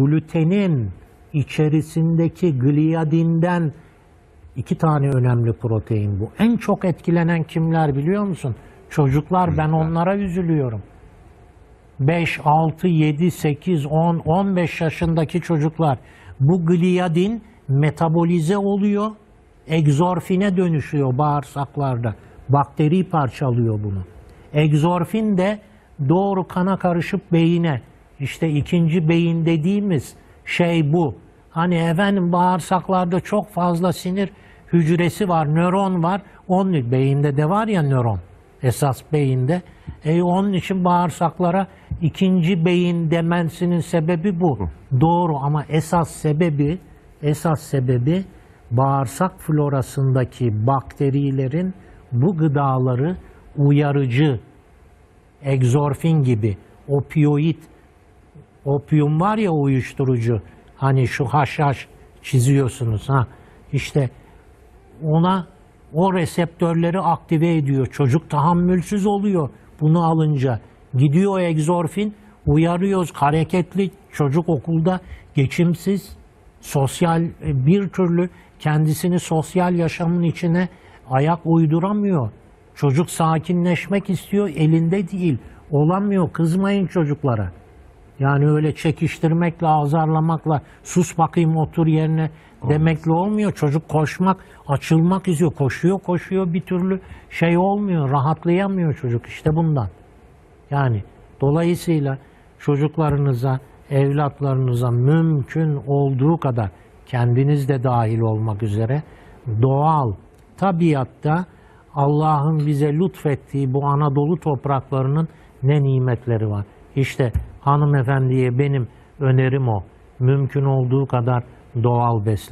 glutenin içerisindeki gliadinden iki tane önemli protein bu. En çok etkilenen kimler biliyor musun? Çocuklar ben onlara üzülüyorum. 5, 6, 7, 8, 10, 15 yaşındaki çocuklar bu gliadin metabolize oluyor, egzorfine dönüşüyor bağırsaklarda. Bakteri parçalıyor bunu. Egzorfin de doğru kana karışıp beyine, işte ikinci beyin dediğimiz şey bu. Hani efendim bağırsaklarda çok fazla sinir hücresi var, nöron var. Onun beyinde de var ya nöron. Esas beyinde. E, onun için bağırsaklara ikinci beyin demensinin sebebi bu. Doğru ama esas sebebi esas sebebi bağırsak florasındaki bakterilerin bu gıdaları uyarıcı, egzorfin gibi, opioid, opium var ya uyuşturucu, hani şu haşhaş çiziyorsunuz ha, işte ona o reseptörleri aktive ediyor. Çocuk tahammülsüz oluyor bunu alınca. Gidiyor egzorfin, uyarıyoruz hareketli çocuk okulda geçimsiz, sosyal e, bir türlü kendisini sosyal yaşamın içine ayak uyduramıyor. Çocuk sakinleşmek istiyor, elinde değil. Olamıyor, kızmayın çocuklara. Yani öyle çekiştirmekle, azarlamakla, sus bakayım otur yerine demekle olmuyor. Çocuk koşmak, açılmak istiyor. Koşuyor, koşuyor bir türlü şey olmuyor, rahatlayamıyor çocuk işte bundan. Yani dolayısıyla çocuklarınıza, evlatlarınıza mümkün olduğu kadar kendiniz de dahil olmak üzere doğal tabiatta Allah'ın bize lütfettiği bu Anadolu topraklarının ne nimetleri var. İşte hanımefendiye benim önerim o. Mümkün olduğu kadar doğal beslen.